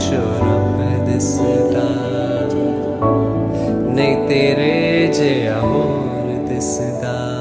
showed up this time. Nahi tere je amor this time.